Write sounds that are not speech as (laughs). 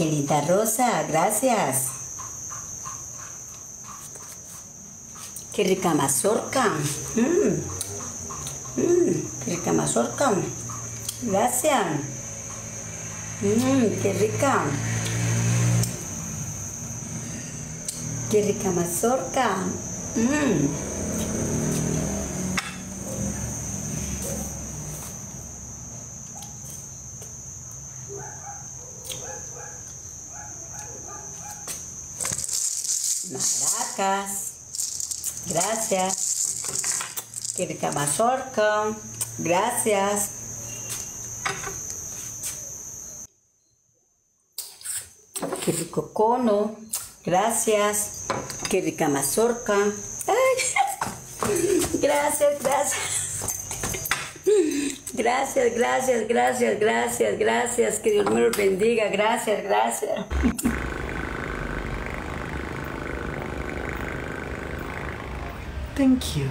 Qué rosa, gracias. Qué rica mazorca. Mmm. Mmm, qué rica mazorca. Gracias. Mmm, qué rica. Qué rica mazorca. Mmm. Maracas. Gracias. Qué rica mazorca. Gracias. Qué rico cono. Gracias. Qué rica mazorca. (laughs) Gracias, gracias. Gracias, gracias, gracias, gracias, gracias. Que Dios me los bendiga. Gracias, gracias. Thank you.